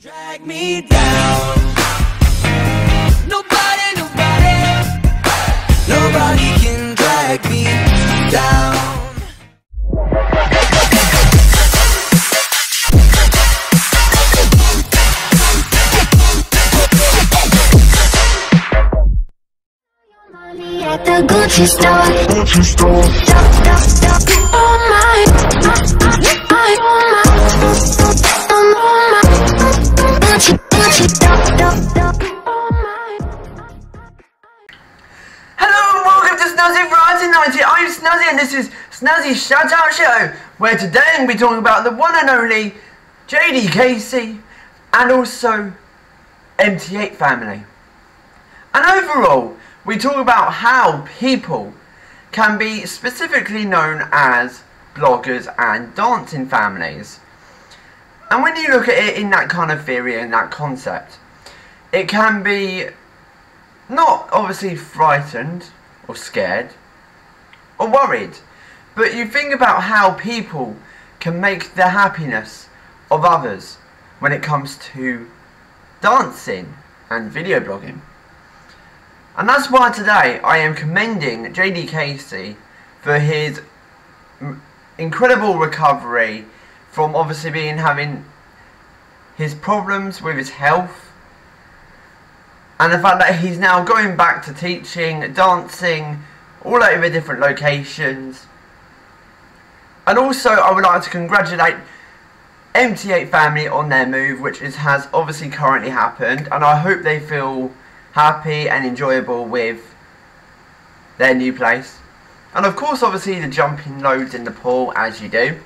Drag me down. Nobody, nobody, nobody can drag me down. At the Gucci store. Gucci store. Duck, duck, duck. Hello and welcome to Snazzy Variety 90. I'm Snazzy and this is Snazzy Shout Out Show, where today I'm going to be talking about the one and only JD Casey and also Empey 8 family. And overall, we talk about how people can be specifically known as bloggers and dancing families. And when you look at it in that kind of theory and that concept, it can be not obviously frightened or scared or worried, but you think about how people can make the happiness of others when it comes to dancing and video blogging. And that's why today I am commending JD Casey for his incredible recovery from obviously being having his problems with his health and the fact that he's now going back to teaching, dancing, all over different locations. And also, I would like to congratulate Empey 8 family on their move, which is, has obviously currently happened, and I hope they feel happy and enjoyable with their new place. And of course, obviously, the jumping loads in the pool, as you do.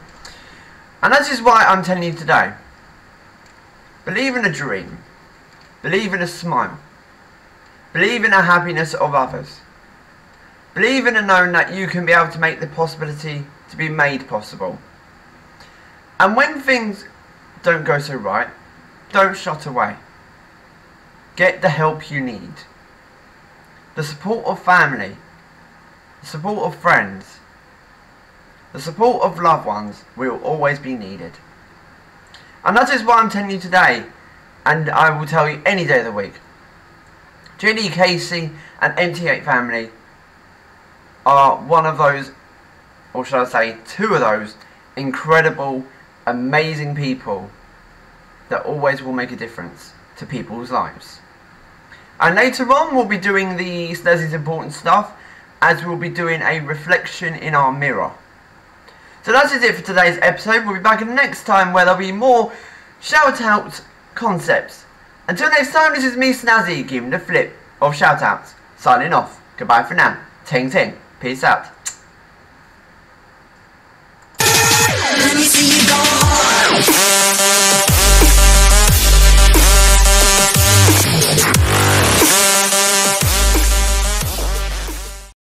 And that is why I'm telling you today. Believe in a dream. Believe in a smile. Believe in the happiness of others. Believe in the knowing that you can be able to make the possibility to be made possible. And when things don't go so right, don't shut away. Get the help you need. The support of family, the support of friends, the support of loved ones will always be needed. And that is what I'm telling you today, and I will tell you any day of the week. JD Casey and Empey 8 family are one of those, or should I say, two of those incredible, amazing people that always will make a difference to people's lives. And later on, we'll be doing the Snazzy's important stuff, as we'll be doing a reflection in our mirror. So that is it for today's episode. We'll be back next time where there'll be more shout out concepts. Until next time, this is me, Snazzy, giving the flip of shout outs. Signing off. Goodbye for now. Ting ting. Peace out.